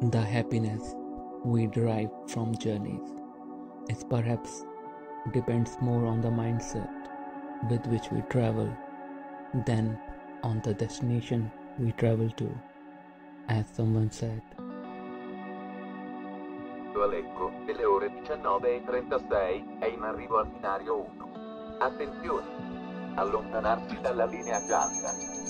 The happiness we derive from journeys is perhaps depends more on the mindset with which we travel than on the destination we travel to, as someone said. a Lecco, delle ore 19.36 è in arrivo al binario 1. Attenzione! Allontanarsi dalla linea gialla.